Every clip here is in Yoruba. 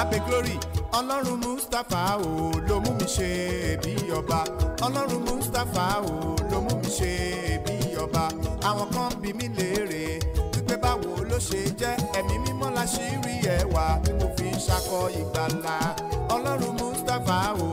abe glory ọlọ́run mustapha o ló mú mi ṣe bí ọba. Ọlọ́run mustapha o ló mú mi ṣe bí ọba. Àwọn kan bí mi léèrè wípé báwo ló ṣe jẹ́ ẹ̀mí mímọ́ la ṣì rí ẹwà tí mo fi ṣakọ ìgbàlà. Ọlọ́run mustapha o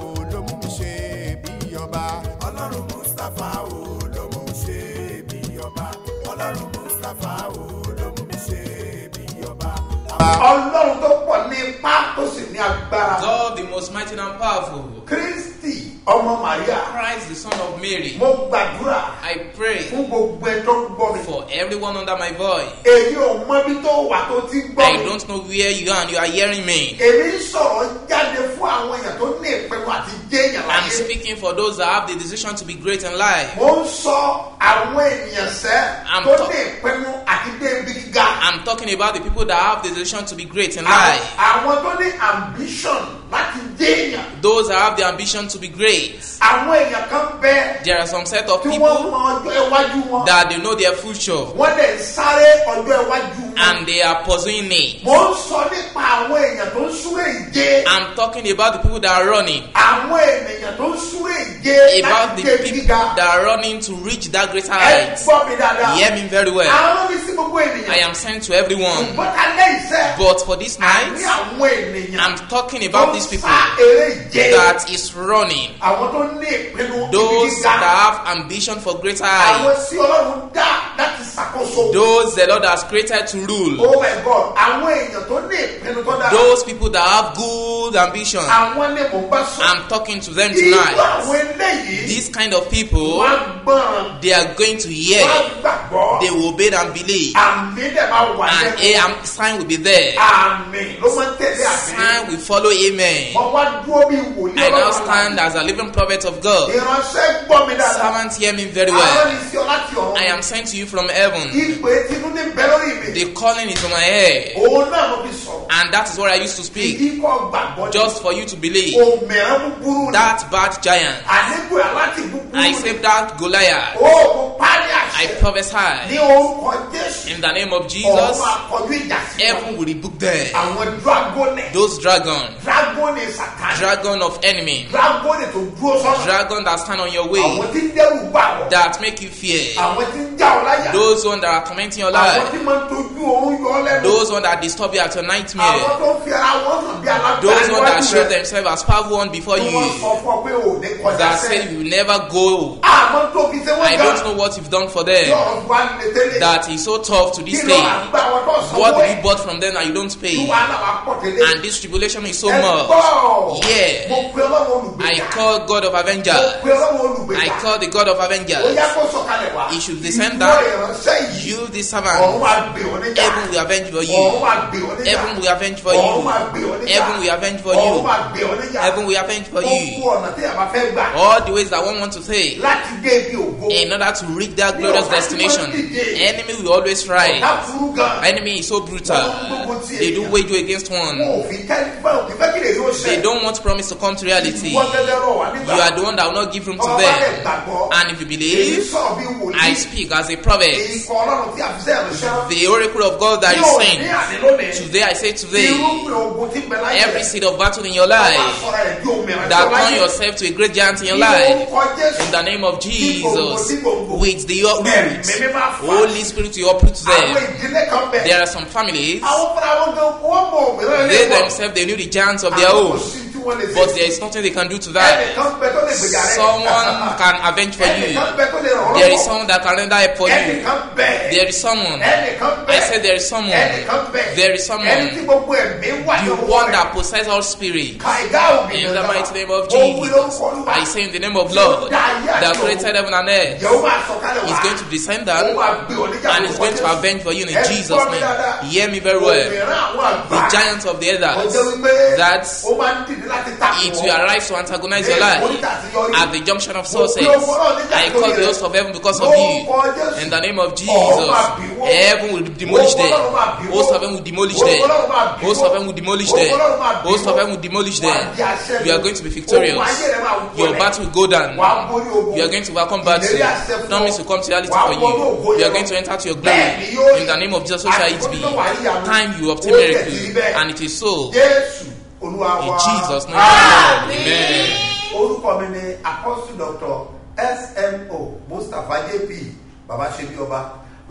ọlọ́run tó pọ̀ ní ipá tó sì ní agbára. God, the most mighty and powerful, kristi ọmọ maria Christ, the Son of Mary, mo gbàdúrà I pray fún gbogbo ẹ tó ń gbọ́ mi. for everyone under my voice. èyí ò mọ ibi tó wà tó ti gbọ́ I mi. don't know where you are and you are hearing me. èmi ń sọ̀rọ̀ jáde fún àwọn èèyàn tó ní ìpinnu àti jéèyàn I'm láyé. speaking for those that have the decision to be great in life. mo ń sọ àwọn ènìyàn sẹ́ I'm tó ní ìpinnu àti dé ibi gíga. I'm talking about the people that have the decision to be great in life. àwọn tó ní ambition láti jéèyàn. Those that have the ambition to be great. àwọn èèyàn kan bẹ There are some set of tí wọ́n people mọ ọjọ́ iwájú wọn. that they know their future wọ́n lè sáré ọjọ́ iwájú wọn. and they are pursuing it. mo ń sọ nípa àwọn èèyàn tó ń súré ìje. I'm talking about the people that are running, àwọn ènìyàn tó ń súré ìje about the dé people that are running to reach that greater ẹ height. gbọ́ mi dáadáa. Hear me very well. àwọn ènìyàn. I am sent to everyone. ṣùgbọ́n alẹ́ iṣẹ́. But for this àní night, àwọn ènìyàn. I'm talking about these people tó ń sá eré ìje. that is running. àwọn tó ní ìpinnu ibi Those gíga. that have ambition for greater àwọn heights. tí ọlọ́run dá láti ṣàkóso. Those the Lord has created to rule. oh my god àwọn èèyàn tó ní ìpinnu tó dára. Those people that have good ambition. àwọn ni mò ń bá sọ. I'm talking to them irú tonight. àwọn eléyìí. These kind of people, wọ́n gbọ́n. they are going to hear, wọ́n gbàgbọ́. they will obey and believe. Àmì dẹ̀ máa wà And a lẹ́nu. am- sign will be there. àmì ló máa ń tẹ̀lé àmì. Sign will follow, amen. wọ́n wá dúró bí wòlíì I now ọlọ́run stand as a living prophet of God. ìránṣẹ́ gbọ́ mi dáadáa. Servant, hear me very àwọn well. ní sí ọ láti ọ̀run. I am sent to you from heaven. ìpè tinú ní bẹ lórí mi. The calling is on my head. òun náà mo fi sọ̀rọ̀. And that is what I used to speak. ìdí kọ́ gbàgbọ́ ni. Just for you to believe. òmìnira búburú ni. That bad giant. àlékún aláti búburú I ni. saved that Goliath. ó mo parí I àṣẹ. in the name of Jesus, heaven will rebuke them. Those dragons, dragon of enemy, dragon that stand on your way, that make you fear, those ones that are tormenting your life, those ones that disturb you at your nightmare, those ones that show themselves as powerful one before you, that say you will never go. I don't know what you've done for them. That is so tough to this kí ló day. máa gbá wọn tó sanwó What did ẹ̀? you bought from them that you don't tí pay? wàhálà wa pọ̀ tẹ́lẹ̀. And this tribulation is so Ẹ much. gbọ́. Yeah. mo pe ọlọ́run olùgbèjà. I call God of mo Avengers. pe ọlọ́run olùgbèjà. I call the God of ó yá Avengers. kó sọ̀kalẹ̀ wá. He should descend Ìwọ down. ìránṣẹ́ yìí. You, the ọ̀run servant, máa gbé ọ níjà. heaven will avenge for ọ̀run you. máa gbé ọ níjà. Heaven will avenge for ọ̀run you. máa gbé ọ níjà. Heaven will avenge for ọ̀run you. máa gbé ọ níjà. Heaven will avenge for gbogbo you. ọ̀nà tí a bá fẹ́ gbà. All the ways that one want to take láti dé ibi ògo. in order to reach that glorious destination. Enemy will always try. ọ̀tá burú gan. Enemy is so brutal. They do wage war against wọn one. ò fi kẹ́lí fẹ́ òkè fẹ́ kí lè yóò ṣe. They don't want promise to come to reality. Ìwọ gẹ́gẹ́ rọ̀ wá nígbà. You are the one that will not give room to Ọba them. rẹ̀ gbàgbọ́. And if you Èyí believe, sọ̀rọ̀ bí wòlíì. I speak as a prophet. Èyí kọ ọlọ́run tí a fi sẹ́yìn ránṣẹ́. The oracle of God that Ní is òní sent. àní lónìí. Today I say today, Irúgbìn ogun tí ń bẹ láyé every rẹ̀. seed of battle in your Ọba life sọ̀rọ̀ ẹ̀ di òmìnira that tí ó turn láyé. yourself to a great giant in your Ní life, orúkọ Jésù. in the name of Jesus, with the roots, Ẹ̀mí mímá fà. Holy Spirit will uproot Àwọn them. ìdílé kan bẹ̀. There are some families, Àwọn fúnra wọn gan wọ́n mọ òmìnira they ilé wọn. themselves they knew the giants of their Àwọn kò own, sí tí wọ́n lè ṣe. but there is nothing they can do to that. Ẹnìkan bẹ tó lè gbèjà rẹ̀. Someone can avenge for you. Ẹnìkan bẹ tó lè ràn ọ́ There is lọ́wọ́. someone that can render help for you. Ẹnìkan bẹ. There is someone. Ẹnìkan bẹ. I said there is someone. Ẹnìkan bẹ. There is someone. Ẹni tí gbogbo ẹ̀mí wà ní The ọwọ́ one rẹ̀. that possesses all spirit. Kàìgá òmìnira. In the mighty name of Ó wí lórúkọ Jesus, Olúwa. I say in the name of Lord that created heaven and earth Yẹ̀wò máa sọ̀kalẹ̀ wá. is going to descend Ó down máa gbé ọ níjà and is lórúkọ going to Jésù. avenge for you in Ẹ Jesus' gbọ́ mi name. dáadáa. Hear me very well. Òmìnira àwọn The àgbà. giants of the Ó jẹ́ others wípé that it will arise to antagonize your life at the junction of success. I call the host of heaven because of you. In the name of Jesus, heaven will demolish them. Host of heaven will demolish them. Host of heaven will demolish them. Host of heaven will demolish them. You are going to be victorious. Your battle will go down. You are going to overcome battle. Promise will come to reality for you. You are going to enter to your glory. In the name of Jesus, so shall it be. Time you obtain miracle. And it is so. Olúwa In wa Jesus' name, Amen. orúkọ mi ni apostle doctor smo mustapha jp babaṣebi ọba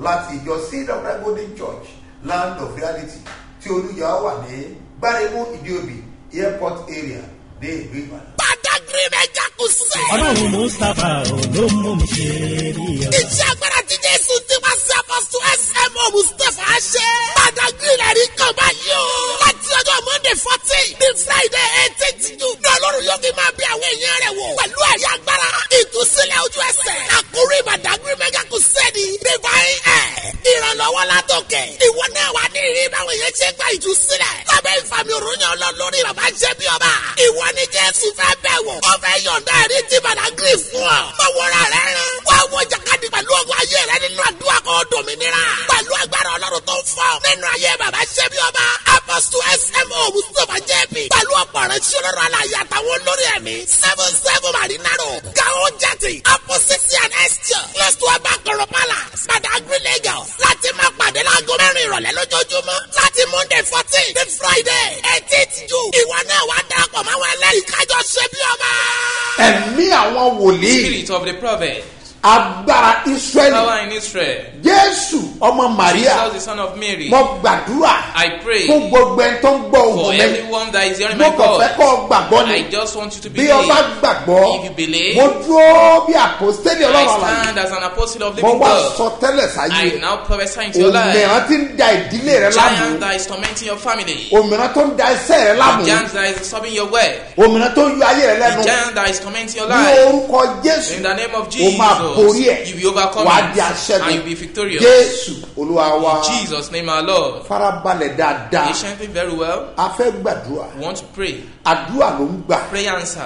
láti ìjọ the golden church land of reality tí olùyà wà ní gbáremú ìdíòbí airport area ní ìlú ìbàdàn. Badagry mẹ́jà kù sẹ́. ọlọ́run mustapha ló mú mi ṣe rí ọ. Iṣẹ́ agbára ti Jésù ti máa ṣe apọ́sù SMO Mustapha ṣe. Badagry rẹ̀ rí kan báyìí o. Láti ọjọ́ Monday fourteen ní Friday eighteenth June. Ní Ọlọ́run yóò fi máa bí àwọn èèyàn rẹ̀ wò. Pẹ̀lú ẹ̀rí agbára. Ìtúsílẹ̀ ojú ẹsẹ̀. Àkórí Badagry mẹ́jà kù sẹ́ni. Divine Air. Ìrànlọ́wọ́ látòkè. Ìwọ náà wà ní ìrírí báwọn èèyàn ṣe gba ìtúsílẹ̀. Lábẹ́ ìfàmì òrùnyàn ọlọ́lórí bàbá jẹ́ bí ọba. Ìwọ ni Jésù fẹ́ bẹ̀ wò. Ó fẹ́ yọ̀ǹda ẹ̀rí tí Badagry fún ọ. Báwọ̀ra rẹ̀ rán. Wá wọ jàkadì pẹ̀lú ọgbọ́n ayé rẹ nínú àdúrà kan dòmìnira. Pẹ̀lú agbára ọlọ́run tó ń fọ́. Nínú ayé bàbá ṣẹ́ bí ọba. Apostle SMO Mustapha JB. Pẹ̀lú ọ̀pọ̀ rẹ̀ tí olóró aláya àtàwọn olórí ẹ̀mí. Seven seven Marinaro. Gao Jati. Opposite and Estia. Close to Abakoro Palace. Badagry Lagos. Láti máa pàdé láago mẹ́rin ìrọ̀lẹ́ lójoojúmọ́. Láti Monday fourteen to Friday eighteenth June. Ìwọ náà wá darapọ̀ máwọn ẹlẹ́rìí kájọ ṣe bí ọba. ẹ̀mí àwọn wòlíì Spirit of the prophet, agbára israẹli. Jésù ọmọ maria mo gbàdúrà fún gbogbo ẹni tó ń gbọ́ ohùn mi. mo kàn fẹ́ kọ́ gbàgbọ́ ni. Bí ọba gbàgbọ́ mo dúró bí àpòstélì I ọlọ́run àlàyé stand as an apostle of mo wá sọ tẹ́lẹ̀ sáyé. Òmìnira tí ń da ìdílé rẹ láàmú. òmìnira tó ń da iṣẹ́ rẹ láàmú. òmìnira tó ń yọ ayé rẹ lẹ́nu. ní life. orúkọ jésù In the name of o máa borí ẹ̀ wàá di aṣẹ́gun and you will be victorious. jésù olúwa wa In Jesus' name, our Lord. farabalẹ̀ dáadáa Patiently, very well. a fẹ́ gbàdúrà We want to pray. àdúrà ló ń gbà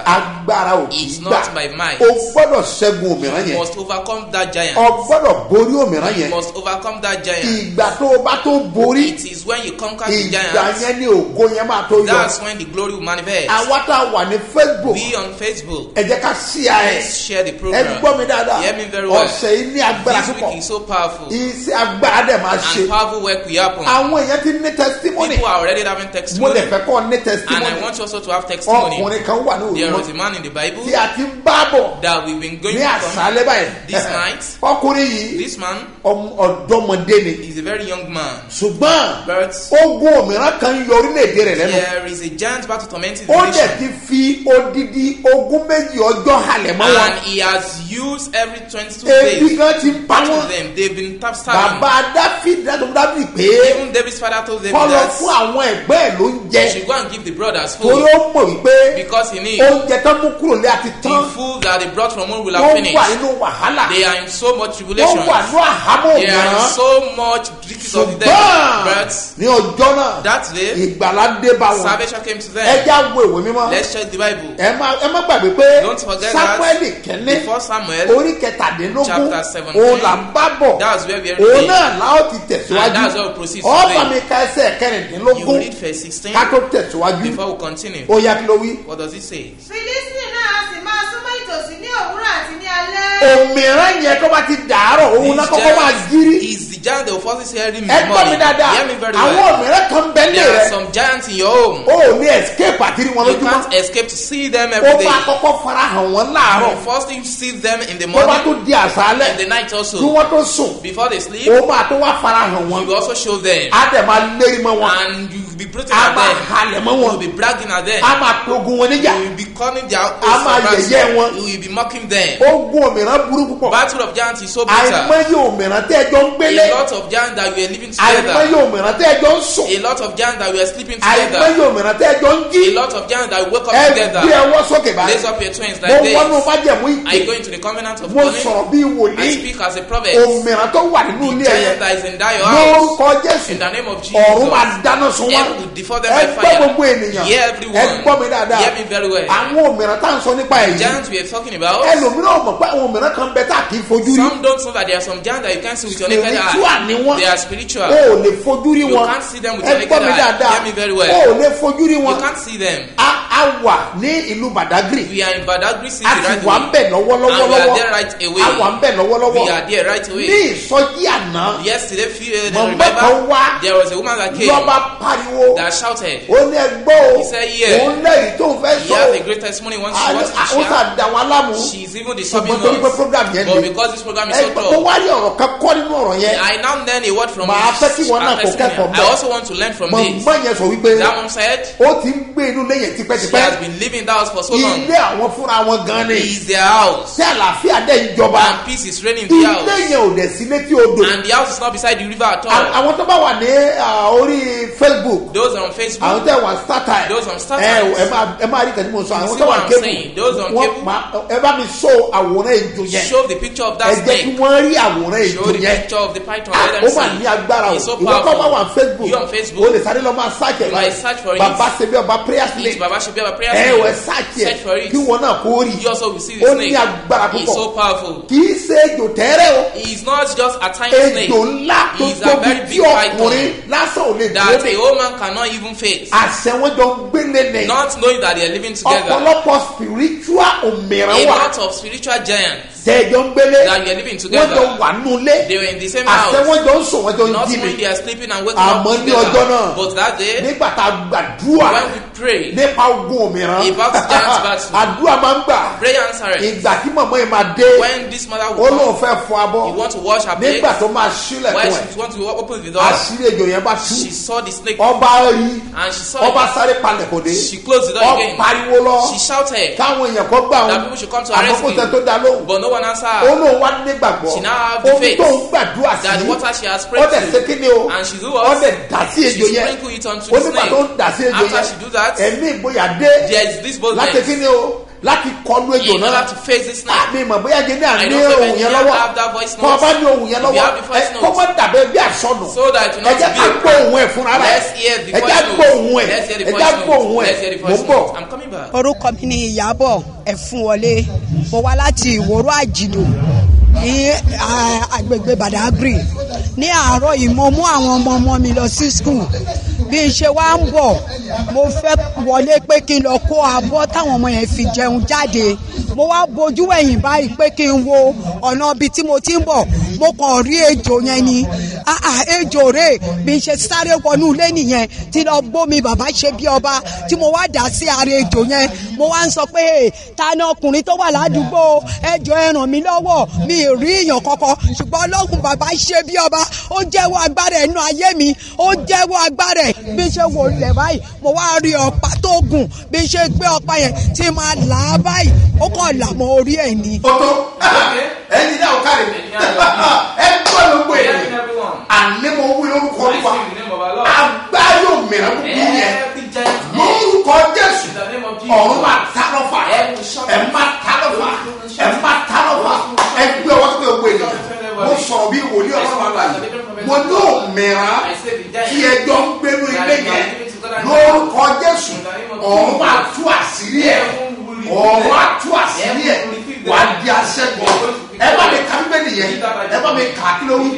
agbára ò kì í It's gbà o gbọ́dọ̀ ṣẹ́gun You yẹn must overcome that giant. o gbọ́dọ̀ borí You yẹn must overcome that giant. ìgbà tó o bá tó borí It is when you conquer the ìgbà yẹn ni ògo yẹn máa tó yọ That's when the glory will manifest. àwa tá a wà ní facebook Be on Facebook. ẹ jẹ́ ká sí a ẹ̀ Let's share the ẹ gbọ́ mi dáadáa Hear me very well. ọ̀sẹ̀ yìí ní agbára This week is so powerful. iṣẹ́ agbára dẹ̀ máa ṣe And powerful work will happen. àwọn èèyàn ti ní testimony People are already having mo testimony. lè fẹ́ kọ́ ní And testimony I want you also to have testimony. ọkùnrin kan wà ní There òru was a man in the Bible tí a ti ń bá bọ̀ that we've been going ní from. àṣálẹ́ báyìí This night. ọkùnrin yìí This man ọm- ọ̀dọ́mọdé ni is a very young man. ṣùgbọ́n But ogun òmìrán kan yọ orílẹ̀-èdè rẹ̀ lẹ́nu there is a giant about to torment his ó dẹ̀ nation. ti fi odidi ogún méjì ọjọ́ halẹ̀ mọ́ wọn And he has used every 22 ebi days kan ti pa wọn them. Been tap bàbá dáfídì dájọ́ dáfídì pé Even David's father told them that fún àwọn ẹ̀gbẹ́ ẹ̀ ló ń jẹ should go and give the brothers torí food ó mọ̀ wípé because he knew oúnjẹ tán mú kúrò lé àti the tán food that they brought from home will have wà finished. nínú wàhálà They are in so much tribulation. wà ní àhámọ́ They are in so much riches of the ṣùgbọ́n But ní ọjọ́ náà that day, ìgbàlá dé bá wọn salvation came to ẹ them. já wo ìwé mímọ́ Let's check the Bible. ẹ má ẹ má gbàgbé pé Don't forget samuel that kẹ́ni before Samuel, orí kẹtàdínlógún chapter seventeen, òun là ń bá bọ̀ that's where we are òun náà la ó ti tẹ̀síwájú where we proceed ọba today. mi ka ẹsẹ̀ You kẹrìndínlógún read verse 16 ká tó tẹ̀síwájú before we continue. ó yá kí ló wí. What does it say náà sì máa súnmọ́ ìtòsí ní òwúrọ̀ àti òmìrán yẹn tó bá ti dàárọ̀ òun náà kọ́kọ́ máa jírí is the giant that will first is hearing ẹ this gbọ́ mi morning. dáadáa me àwọn òmìrán kan bẹ́lẹ̀ There are rẹ some giants in your home. o ò ní escape àti rí wọn You lójúmọ́ can't escape to see them ó every bá day. kọ́kọ́ fara hàn wọ́n láàárọ̀ You first you see them in the tó bá morning tó di àṣálẹ̀ and the night kí also. wọ́n tó sùn Before they sleep, ó máa tó wá fara hàn wọ́n you also show them. á dẹ̀ máa lérí mọ́ wọn And you be brutal á at máa them. halẹ̀ mọ́ You wọn will be bragging at them. á máa togun wọn níjà You will be calling their A máa yẹ̀yẹ́ wọn. You will be mocking them. ogun òmìrán burú púpọ̀ Battle of giants is so bitter. àìmọye òmìrán tẹ́ ẹjọ́ ń gbélé A lot of giants that we are living àìmọye together. òmìrán tẹ́ ẹjọ́ ń sùn A lot of giants that we are sleeping àìmọye together. òmìrán tẹ́ ẹjọ́ ń jí A lot of giants that we wake up ẹ together. gbé ẹwọ́ sókè báyìí Raise up your twins mo like wọnú this. májẹ̀mú I ìpè go into the covenant of mo money. sọ̀rọ̀ bí I wòlíì speak as a prophet. òmìrán tó wà nínú The ilé ẹ̀yẹ giant that is in that your house. lórúkọ jésù In the name of ọ̀run máa Jesus. dáná sun wọn Heaven will devour them ẹ by gbọ́ fire. gbogbo ènìyàn Hear ẹ everyone. gbọ́ mi dáadáa Hear me very well. àwọn òmìnira tá à ń sọ nípa èyí Giants we are talking about. ẹlòmíràn mọ̀ pé àwọn òmìnira kan bẹ tá a kì í fojú rí Some don't know that there are some giants that you can't see with your naked spiritual ni eye. wọ́n They are spiritual. o ò lè fojú rí You wọn can't see them with ẹ your gbọ́ naked mi eye. dáadáa Hear me very well. o ò lè fojú rí You wọn can't see them. a a wà ní ìlú badagry We are in Badagry City a ti right wà ń away. bẹ̀ And we are lọ́wọ́lọ́wọ́ there right away. a wà ń bẹ̀ lọ́wọ́lọ́wọ́ We are there right ní away. ìsọjí àná Yesterday, few, uh, Mọ̀ remember, mẹ́kan wá. there was a woman that came lọ́ba pariwo that shouted. ó ní ẹgbọ́ o He said, yeah. òun lẹ́yìn tó ń fẹ́ He sọ has o a great testimony once she a- wants to share. sà dà wọn láàmú She's even disturbing ṣùgbọ́n torí pé us. program yẹn But because this program is so ẹgbẹ́ mo tough, wá rí ọ̀rọ̀ kan kọ́ nínú ọ̀rọ̀ yẹn I now learn a word from Màá fẹ́ kí this. ìwọ náà kó kẹ́kọ̀ọ́ I bẹ́ẹ̀. also want to learn from this. mọ̀mọ́ yẹn sọ wípé That mom said ó ti ń gbé inú she tipẹ́tipẹ́ has been living in that house for so long. ilé àwọn fúnra wọn gan ni It's their house. tí àlàáfíà dẹ̀ ń jọba And peace is reigning in the ilé house. yẹn ò dẹ̀ sí létí odò And the house is not beside the river at all. àwọn tó bá wà ní ah, orí facebook Those on àwọn Facebook, tẹ wà startime Those on Star ẹ ẹ máa ẹ máa rí kẹ́ni mo sọ àwọn tó wà kébù? Those on cable. máa ẹ bá mi so àwòrán èjò yẹn show the picture of ẹ that jẹ́ kí snake. wọ́n rí àwòrán Show èjò the yẹn picture of the python. Ah, ó mà ní agbára o It's so ìwọ tó bá wà facebook You on Facebook? o lè sáré lọ máa search ẹ̀ You might search for it. bàbá ṣebí ọba prayer slate Baba should be a prayer. ẹ slate. wẹ search ẹ̀ kí wọn náà kó rí You also will see ó the ní snake. agbára It's so púpọ̀ powerful. kì í ṣe ejò tẹ́rẹ̀ o He's not just a tiny snake. ejò ńlá tó tóbi tí ọkùnrin python lásán ò lè dúró that de a whole man cannot even face. àṣẹ wọn jọ gbélé nẹ Not knowing that they are living together. ọ̀pọ̀lọpọ̀ spiritual òmìnira A wà lot of spiritual giants tẹ́jọ́ ń gbélé that you are living wọ́n together. jọ wà nù lé They were in the same àṣẹ house. wọn jọ ń sùn wọn jọ ń Not jí knowing mi they are sleeping and waking up àmọ́ ní ọjọ́ together. náà But that day, nígbà tá a gbàdúrà when we pray, nípa ogun òmìnira About the giant's battle. àdúrà máa ń gbà prayer answered. ìgbà tí màmá yẹn máa dé When this mother ó will lóun come, fẹ́ fọ abọ́ he want to wash her plate. nígbà tó máa sílẹ̀ When fún ẹ̀ she want to open the door, àṣírí ejò yẹn bá tú she saw the snake ọba rí and she saw ọba it. sáré palẹ̀ kò dé She closed the door ọ again. pariwo lọ She shouted káwọn èèyàn kọ́ gbà that wọn people should come to her àmọ́ kò rescue. tẹ tó dá lóhùn But no one ó answered. lóun wá nígbàgbọ́ She now have the faith tó ń gbàdúrà that the sí water she has ó prayed to, ni o and she do ó what? dẹ̀ dà sí ejò She yẹn sprinkle it ó the nígbà tó ń snake. dà sí ejò After she do that, yẹn ẹ̀mí ìgboyà dé. There is this láti kí boldness ni o? Láti kọlu ejò náà. to face this snake. àmì ìmọ̀ bóyá jẹ́ ní I àní ohun yẹn lọ́wọ́. have that voice kọ́ ọba ní ohun yẹn you lọ́wọ́ have the voice ẹ note. kọ́ mọ́ dàbẹ́ bí àsọnù. So that it will ẹ not jẹ́ be ká a gbọ́ ohun ẹ̀ fúnra rẹ̀. Let's hear the ẹ voice jẹ́ gbọ́ ohun ẹ̀. Let's hear the ẹ voice jẹ́ gbọ́ ohun ẹ̀. Let's hear the mò ń voice bọ̀. I'm coming back. orúkọ mi ni ìyábọ̀ ẹ̀fúnwọlé. Mo wá láti ìwòrò àjìnà ní agbègbè badagry. Ní àárọ̀ yìí mo mú àwọn ọmọ ọmọ mi lọ sí skul bí n ṣe wá ń bọ̀ mo fẹ́ wọlé pé kí n lọ kó abọ́ táwọn ọmọ yẹn fi jẹun jáde. Mo wá bojú ẹ̀yìn báyìí pé kí n wo ọ̀nà ibi tí mo ti ń bọ̀. Mo kàn rí ejò yẹn ni. Ah ejò rè bí n ṣe sáré wọnú ilé nìyẹn tí lọ gbómi bàbá ṣe bí ọba tí mo wá dà sí ara ejò yẹn. Mo wá ń sọ pé "Hey, ta ni ọkùnrin tó wà ládùúgbò? Ẹjọ ẹ ràn mí lọ́wọ́. Mi ì rí èèyàn kankan. Ṣùgbọ́n ọlọ́run bàbá ṣe bí ọba ó jẹ́wọ́ agbára ẹ̀ nínú ayé mi ó jẹ́wọ́ agbára ẹ̀ bí ṣe wò lẹ̀ báyìí mo wá rí ọ̀pá tó gùn. Bí ṣe gbé ọ̀pá yẹn tí máa là á báyìí ó kàn là mọ́ orí ẹ̀ ni. tó ẹni náà kárí ẹ gbọ́ ló gbé yẹn àní mo wí lórúkọ olúwa. Agbáyé òmìnira gbogbo yẹn lórúkọ jésù. Ọ̀run máa ta lọ́fà. Ẹ máa ta lọ́fà. Ẹ máa ta lọ́fà. Ẹ gbé ọwọ́ tó gbé ènìyàn mo sọ̀rọ̀ bí wòlíì ọlọ́run àgbáyé mo ní òmìnira tí ẹjọ́ ń gbénu ilé yẹn. lórúkọ jésù ọ̀run máa tú àṣírí ẹ̀. Ọ̀run máa tú àṣírí ẹ̀. wà á di aṣẹ́gun. Ẹ bá mi ka bíbélì yẹn. Ẹ bá mi kà á kí ló wí.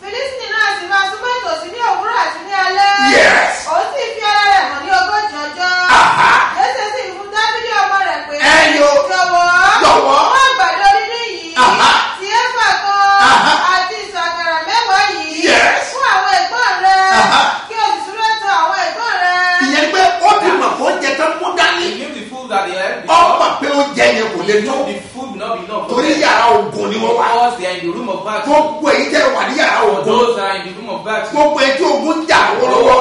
Fílísítì náà sì máa súnmọ́ ìtòsí ní òwúrọ̀ àti ní alẹ́. Yes. Òun sì fi ara rẹ̀ hàn ní ogójì ọjọ́. Aha. Jésù sì fún Dábídì ọmọ rẹ̀ pé. Ẹ yo. Jọ̀wọ́. Jọ̀wọ́. Wọ́n àgbàdo nínú yìí. Aha. Ti Éfà kan. Aha. Àti ìsọ̀ àkàrà mẹ́wàá yìí. Yes. Fún àwọn ẹ̀gbọ́n rẹ̀. Aha. Kí o sì súré tọ àwọn ẹ̀gbọ́n rẹ̀. ìyẹn pé ó ti mọ̀ kó jẹ tán mú dání ọmọ pé ó jẹ yẹn kò lè tó torí yàrá ogun ni wọ́n wà gbogbo èyí tẹ́ wà ní yàrá ogun gbogbo èyí tí ogun jà lọ́wọ́lọ́wọ́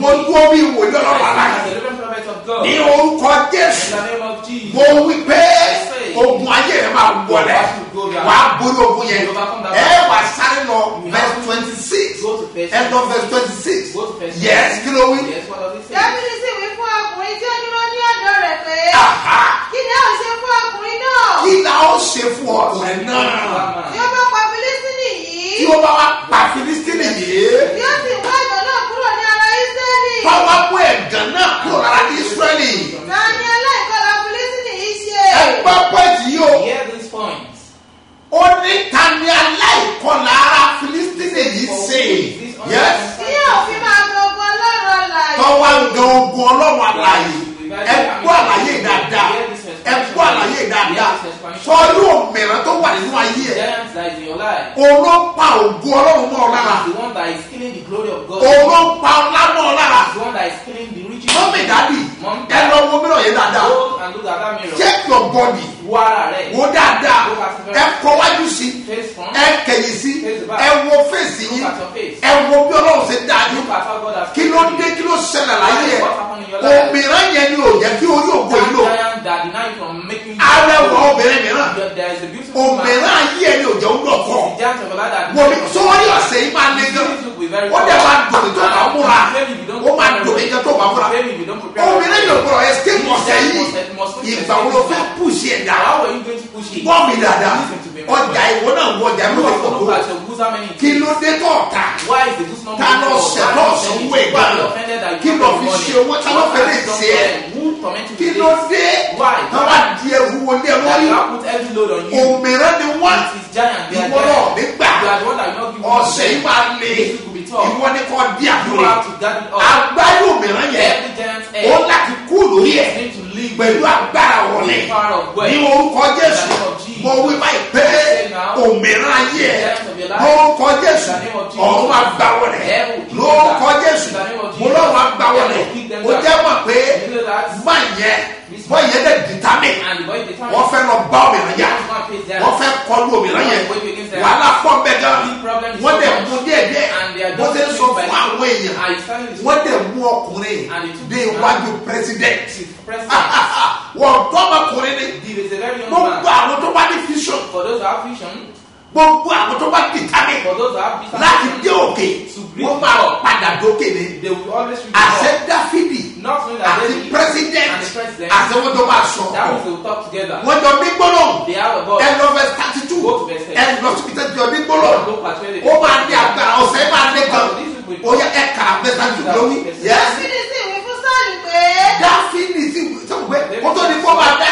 mo dúró bí wòlíì ọlọ́run aláàjì ní orúkọ jésù mo wí pé ogun ayé rẹ máa wọlé wà á borí ogun yẹn ẹ wà sáré lọ verse twenty six ẹ lọ verse twenty six yes kí ló wí. Dábídì sì wí fún ọkùnrin tí ó dúró ní ọ̀dọ̀ rẹ̀ pé. Aha. Kí ni a ó ṣe fún ọkùnrin náà? kí la ó ṣe fún ọkùnrin náà Tí ó bá pa Fílísítì yìí. tí ó bá wá pa filistini yìí Bí ó sì mú ẹ̀jọ̀ náà kúrò ní ara Ísírẹ́lì. bá wá mú ẹ̀gàn náà kúrò lára israẹli Ta ni ìkọlà ara filistini yìí ṣe yes tí yóò fi máa gbogbo ọlọ́run ọ̀làyé. tọ́wá ń gan ogun ọlọ́run àlàyé ẹ gbọ́ àlàyé dáadáa ẹ gbọ́ àlàyé dáadáa sọ́ọ́lù òmìnira tó wà nínú ayé ẹ̀ Giants that is in your life. olópa ògùn ọlọ́run mọ́ ọ lára The one that is killing the glory of God. olópa ọlá mọ́ ọ lára The one that is mọ́mí dádì ẹ lọ wo mìíràn yẹn dáadáa. Check your body. Wo dáadáa. Ẹ kọ wájú sí ẹ kẹyìn sí ẹ wo fèsì yín. Ẹ wo bí ọlọ́run ṣe dáa yín kí ló dé? Kí ló ṣẹlẹ̀ láyé ẹ̀ Òmìnira yẹn. Ni ò jẹ́ kí orí ògbó yìí lò. Arẹwà obìnrin mìíràn. Òmìnira ayé ẹ̀ ni ò jẹ́ ń lọ kọ́ The giant of your life that wọ́n mi sọ́wọ́rí ọ̀sẹ̀ yìí máa lé gan. ó dẹ̀ máa dùn mí tó bá múra. Ó máa dùn mí gan tó bá múra. Obìnrin yóò gbọ́dọ̀ escape ọ̀sẹ̀ yìí. ìgbà wo ló fẹ́ pùsì ẹ̀ dá How are you going to push it? bọ́ mi dáadáa. Ọjà ìwọ náà wọ ọjà mi You ló have to fọ́ look at your goods, how many kí ló dé goose not ta ló ṣe ló sanwó ìgbà lọ? kí ló fi ṣe owó? Ta ló fẹ́ lè ṣe ẹ́? kí ló dé? Bá di ẹrù wọlé ẹ That lórí you have put every load on you. òmìnira ni wọ́n. Ìwọ náà nígbà ọ̀sẹ̀ yìí máa le. Ìwọ ni kò di up. agbáyé òmìnira yẹn. Ó láti kú lórí ẹ̀. Pẹ̀lú agbára wọlé. Ní orúkọ jésù Mo wí báyìí pé òmìnira ayé lórúkọ jésù. Ọ̀run will lórúkọ jésù. Mo lọ́run ó down. jẹ́ mọ̀ pé má This má yẹn dẹ̀ dìtámì boy determined. wọ́n fẹ́ lọ bá òmìnira yá. Wọ́n fẹ́ kọlu òmìnira Wọ́n them. wàhálà pọ̀ bẹ́ẹ̀ gan. Wọ́n dẹ̀ mú díẹ̀ díẹ̀. Wọ́n dẹ̀ sọ fún àwọn èèyàn. His wọ́n dẹ̀ mú ọkùnrin dé iwájú president. President. wọ́n tọ́ ọmọkùnrin ni. Gbogbo man. àwọn tó bá ní vision For those who have vision, gbogbo àwọn tó bá vision, láti dé òkè wọ́n máa top. padà dókè ni. they will always reach àṣẹ dáfídì Not knowing that àti they president and the president, àti wọn tó máa sọ. that means they will talk together. wọ́n jọ ní voice. ẹ lọ verse thirty two ẹ lọ sí peter jọ ní they ó máa ní agbára ọ̀sẹ̀ máa ní kan. ó yẹ ẹ kà verse thirty two lórí. dáfídì sì wí fún sáàlì pé. dáfídì sí sọ́kùn pé kó tó ní kó máa dá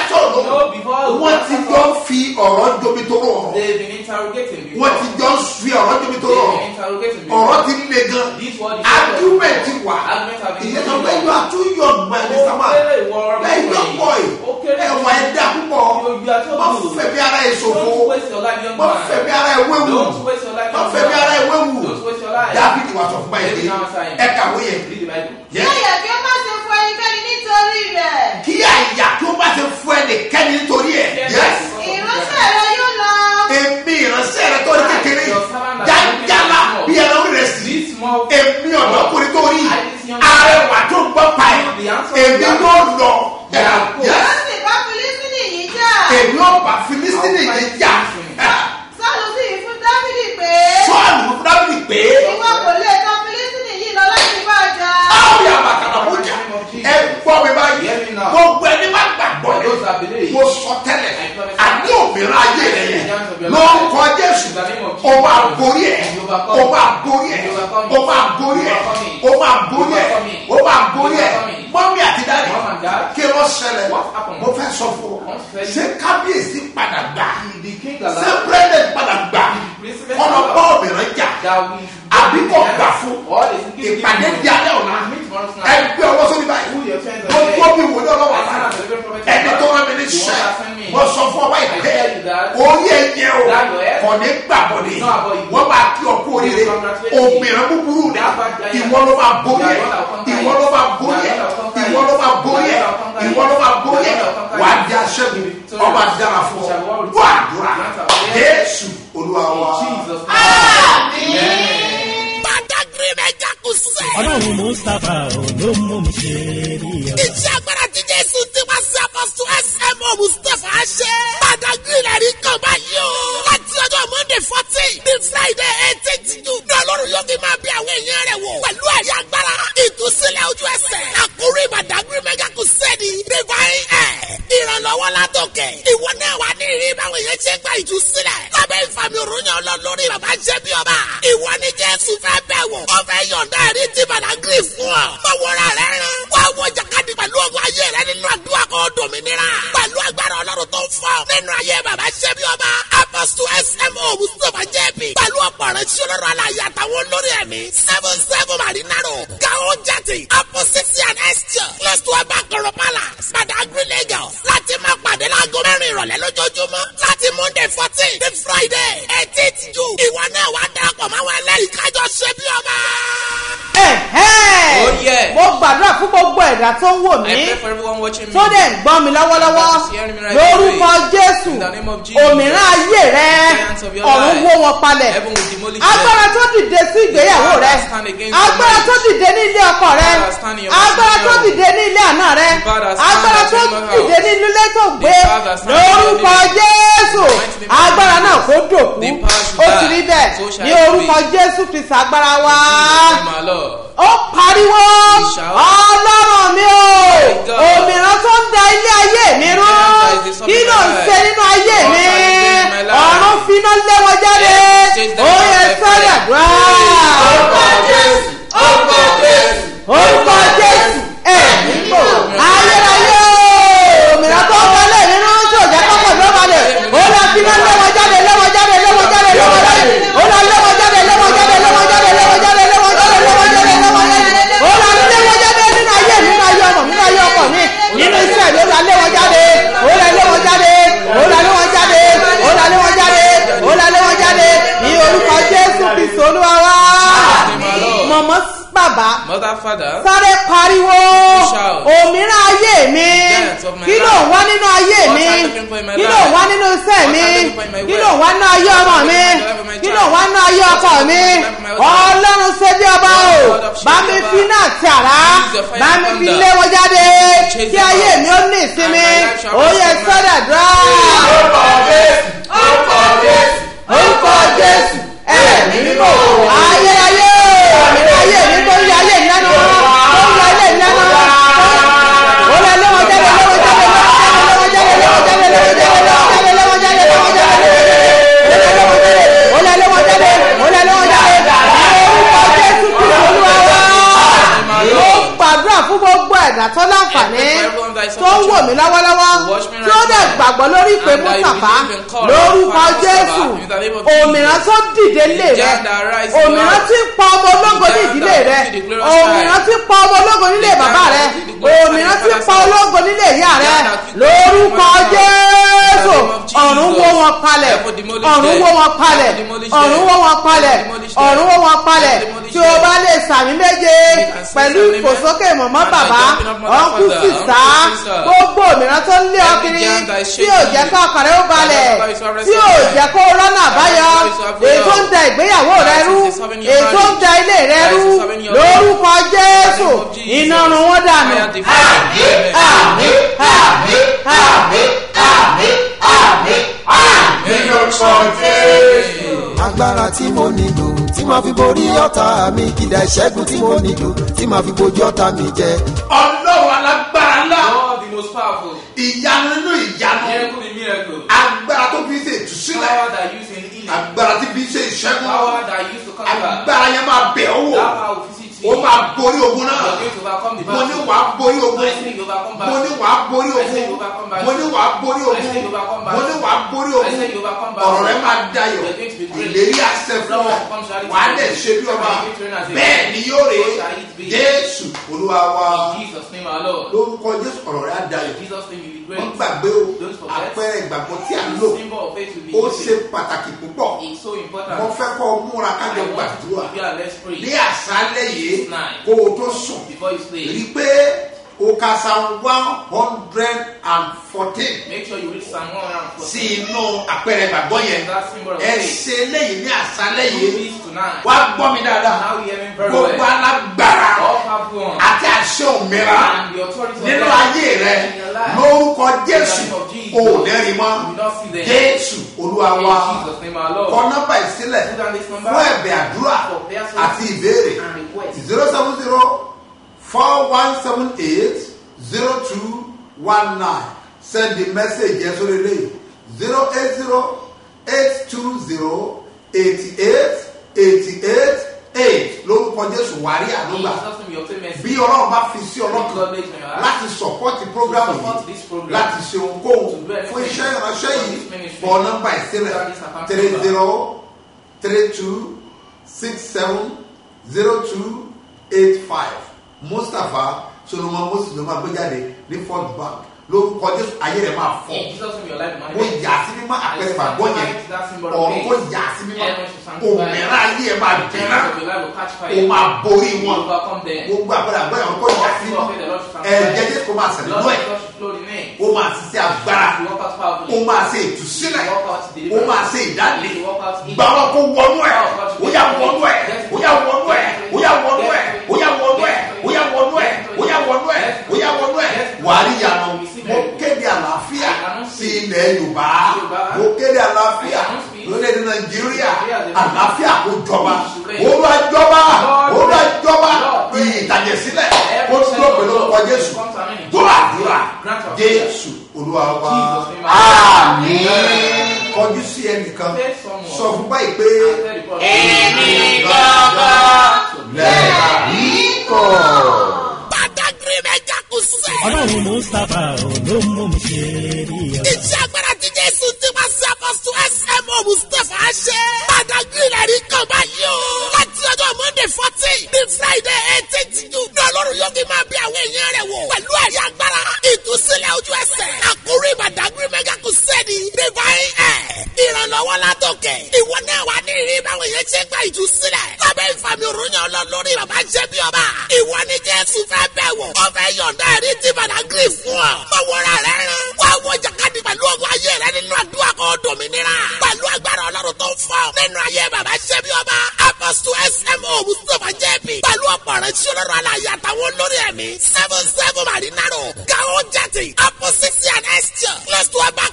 wọ́n ti jọ fi ọ̀rọ̀ jomi tó rọ̀. They've been interrogating before. wọ́n ti jọ fi ọ̀rọ̀ jomi tó They've rọ̀ been interrogating before. ọ̀rọ̀ ti le gan. Argument been ìyẹn tó going pé on. you are too young man mr man Ó kéré ìwọ ọ̀rọ̀ ẹ young boy. Ó kéré ẹwà ẹ dá púpọ̀ má good. fẹ̀mí ara ẹ ṣòfò. Má man. fẹ̀mí ara ẹ wéwu. Má fẹ̀mí man. ara ẹ wéwu. Dábìdì wà sọ fún báyìí ẹ kàwé yẹn gbọ́ pa ẹ̀ èmi yóò lọ. Ẹ̀ ó yes. sì bá filistini yìí jà. èmi sọ́ọ̀lù sì wí fún dáfídì pé. sọ́ọ̀lù dábìlì pé. Ìwọ kò lè tọ́ filistini yìí lọ láti bá a jà. báwo yà bàtàlà mú jà ẹ gbọ́ mi báyìí. Gbogbo ẹni bá gbàgbọ́ ni. mo sọ tẹ́lẹ̀. Àní òmìnira ayé rẹ yẹn ló ń kọ jésù. O máa borí ẹ. O máa borí ẹ. O máa borí ẹ. O máa borí ẹ o máa borí ẹ mọ́mí àti dáàdì Mom and dad. kí ló ṣẹlẹ̀ What happened? mo fẹ́ sọ fún ọ. Wọ́n fẹ́- ṣé kábíyèsí padà gbà? Ṣé pírẹ́dẹ̀ntì padà gbà? Ọ̀nà bá òmìnira jà. Àbí kò gbà fún? Ìpàdé di alẹ́ ọ̀la. ẹgbẹ́ ọwọ́ sórí báyìí. Are tó bí wòlé ọlọ́wọ́ prophet. ẹni tó rán mi ní sẹ́ mo sọ fún ọba ìpè orí ẹ̀yẹ o. Ní gbàbọ̀dé. Wọ́n máa kí ọkú oríire. òmìnira búburú guy. ìwọ ló máa borí ẹ̀. You are not conquer ìwọ ló máa borí ìwọ ló máa borí ẹ̀ ìwọ ló máa borí ẹ̀ wà á di aṣẹ́gun ọba dára fún ọ wà á dúrà jésù olúwa wa. Ọlọ́run mustapha ló mú mi ṣe rí ọ. Iṣẹ́ agbára ti Jésù ti wá sí apọ́sù SMO Mustapha ṣe. Badagry lẹ́rí kan báyìí o. Láti ọjọ́ Monday fourteen ní Friday eighteen June. Ní Ọlọ́run yóò fi máa bí àwọn èèyàn rẹ̀ wò. Pẹ̀lú ẹ̀rí báwọn èèyàn ṣe gba ìtúsílẹ̀. Lábẹ́ ìfàmì òrùnyàn ọlọ́lórí bàbá jẹ́ bí ọba. Ìwọ ni Jésù fẹ́ bẹ̀ wò. Fẹ́ yọ̀ǹda ẹ̀rí ti Badagry fún ọ. Báwọ̀ra rẹ̀ rán. Wá wọ jàkadì pẹ̀lú ọgbà ayé rẹ nínú àdúrà kan dòmìnira. Pẹ̀lú agbára ọlọ́run tó ń fọ́. Nínú ayé bàbá ṣẹ́ bí ọba. Apostle SMO Mustapha JB. Pẹ̀lú ọ̀pọ̀ monday fourteen to friday eighteenth june. ìwọ náà wàá darapọ̀ máa wọ ẹlẹ́rìí kájọ ṣe bí ọba. Oh, yeah. mo gbàdúrà fún ẹ̀dá tó ń wò mí tó dẹ̀ ń gbọ́ mi lọ́wọ́lọ́wọ́. Lórúkọ Jésù òmíràn ayé rẹ ọ̀run wó wọn palẹ̀. Agbára tó dìde sí ìgbéyàwó rẹ agbára tó dìde ní ilé ọkọ rẹ agbára tó dìde ní ilé àná rẹ agbára tó dìde ní ilé tó gbé. lórúkọ Jésù agbára náà kó dòkú. Ó ti rí bẹ́ẹ̀. Ní orúkọ Jésù Kristi agbára wa ó pariwo ọlọ́run mi o òmìrán tó ń da ilé ayé mi rú. Kí ló ń ṣe nínú ayé mi? Ọ̀run finá lẹ́wọ̀n jáde. Ó yẹ sáré àdúrà. orúkọ jésù orúkọ jésù. Ẹ̀mí mò. Tó dìde lé rẹ tí ń pa ọmọ ológo ní ìdílé rẹ. tí ń pa ọmọ ológo nílé bàbá rẹ. tí ń pa ológo nílé ìyá rẹ. Lórúkọ jésù. ọ̀run wó wọn palẹ̀. Ọ̀run wó wọn palẹ̀. Ọ̀run wó wọn palẹ̀. Ọ̀run wó wọn palẹ̀. Tí o bá lè sàmì méje pẹ̀lú ìfòsókè mọ̀mọ́ bàbá ọ̀nkú sísá gbogbo òmìnira tó ń lé ọkiri tí ò jẹ́ kó ọkàn rẹ ó balẹ̀ tí ò jẹ́ kó rọ́nà àbáyọ èyí tó ń da ìgbéyàwó rẹ rú èyí tó ń da ilé rẹ rú lórúkọ jésù iná run wọn dànù. àmì àmì àmì àmì àmì agbára tí mo nílò tí màá fi borí ọ̀tá mi ìdá ìṣẹ́gun tí mo nílò tí màá fi bojú ọ̀tá mi jẹ. ọlọ́run alágbára ìyanu nínú ìyanu agbára tó fi ṣe ìtúsílẹ̀. Agbára tí fi ṣe ìṣẹ́gun. Agbára yẹn máa bẹ̀ ọ́ wò. Ó máa borí ogun náà. Mo ní wàá borí ogun. Mo ní wàá borí ogun. mo ní wàá borí ogun. mo ní wàá borí ogun. Ọ̀rọ̀ rẹ máa dayọ̀. Ìlérí àṣẹ fún ọ wàá lè ṣe bí ọba. Bẹ́ẹ̀ ni yóò rè é. Jésù Olúwa wa. Lórúkọ Jésù ọ̀rọ̀ rẹ á dayọ̀ wọ́n gbàgbé o. Àpẹẹrẹ ìgbàgbọ́ tí a lò ó ṣe pàtàkì púpọ̀. Mo fẹ́ kọ́ ọ múra kájọ gbàdúrà. ní àṣálẹ́ yìí kó o tó sùn. Rí pé. Okasa one hundred and fourteen. Make sure you read Psalm one hundred and fourteen. Sí inú àpẹẹrẹ gbàgbọ́ yẹn. Ẹ ṣe léyìí ní àṣálẹ̀ yìí. Wá gbọ́ mi dáadáa. Gbogbo alágbára àti àṣẹ òmìnira nínú ayé rẹ lórúkọ Jésù ò lẹ́rìí mọ́. Jésù Olúwa wa kọ nọ́mbà ìsílẹ̀ fún ẹ̀bẹ̀ àdúrà àti ìbéèrè zero seven zero. 4178 0219 send the message yẹn sórí ilé zero eight zero eight two zero eighty eight eighty eight eight. Lórúkọ Jésù wàrí àdúgbà. Bí ọlọ́run bá fi sí ọlọ́kan láti sọ̀pọ́tì prógrámù yìí láti ṣe ohunkóhun fún iṣẹ́ ìránṣẹ́ yìí bọ̀ nọ́mbà ìsílẹ̀ three zero three two six seven zero two eight five mustapha solomon moses ló máa gbé jáde ní fort bank. Lórúkọ jésù ayé rẹ máa fọ. Kó yà sí mímọ́ àpẹẹrẹ gbàgbọ́ yẹn. ọ̀run kó yà sí mímọ́ òmìnira ayé ẹ máa catch ó máa borí wọn. gbogbo àpẹẹrẹ àgbọ̀ yẹn kó yà sí mímọ́. ẹ̀jẹ̀ jésù kó máa sẹ̀ nínú Lord, ẹ̀. God should flow in me. ó máa ṣiṣẹ́ agbára. Ó máa ṣe ìtúsílẹ̀. Ó máa ṣe ìdálé gbàgbọ́ kó wọnú ẹ̀. Ó yà wọnú ẹ̀ rí ìyanu mo kéde àlàáfíà sí ilẹ̀ yorùbá. Mo kéde àlàáfíà lórílẹ̀‐èdè nàìjíríà. Àlàáfíà kó jọba. Olùwàjọba olùwàjọba ìtàjẹsílẹ̀ kó dúró pẹ̀lú ọkọ̀ jésù. Tó àdúrà. Jésù olúwa wa. Àmín. Kọjú sí ẹnìkan. Sọ fún báyìí pé Èmi gangan lẹ́ẹ̀rí kọ̀. Badagry mẹ́jà kù sẹ́. ọlọ́run mustapha ló mú mi ṣe rí ọ. Iṣẹ́ agbára ti Jésù ti máa ṣe àpọ̀sù SMO Mustapha ṣe. Badagry rẹ̀ rí kan báyìí o. Láti ọjọ́ Monday fourteen ní Friday eighteen June. Ní Ọlọ́run yóò fi máa bí àwọn èèyàn rẹ̀ wò. Pẹ̀lú ẹ̀rí agbára. Ìtúsílẹ̀ ojú ẹsẹ̀. Àkórí Badagry mẹ́jà kù sẹ́ni. Divine Air. Ìrànlọ́wọ́ látòkè. Ìwọ náà wà ní ìrírí báwọn èèyàn ṣe gba ìtúsílẹ̀. Lábẹ́ ìfàmì bàbá ọba. Wò. Ó fẹ́ yọ̀ǹda ẹ̀rí tí Badagry fún ọ. Fọwọ́ra rẹ̀ rán. Wá wọ jàkadì pẹ̀lú ọgbà ayé rẹ nínú àdúrà kan dòmìnira. Pẹ̀lú agbára ọlọ́run tó ń fọ́. Nínú ayé bàbá ṣẹ́bi ọba. Apostle SMO Mustapha JB. Pẹ̀lú ọ̀pọ̀ rẹ̀ tí olóró aláyé àtàwọn olórí ẹ̀mí. Seven seven Marinaro. Gao Jati. Opposite and Esther. Close to Abak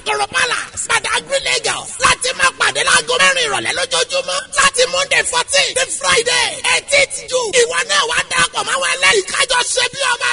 mẹ́rin ìrọ̀lẹ́ lójoojúmọ́ láti Monday fourteen dé Friday eighteenth June ìwọ náà wàá darapọ̀ mọ́ àwọn ẹlẹ́yìn kájọ ṣe bí ọba.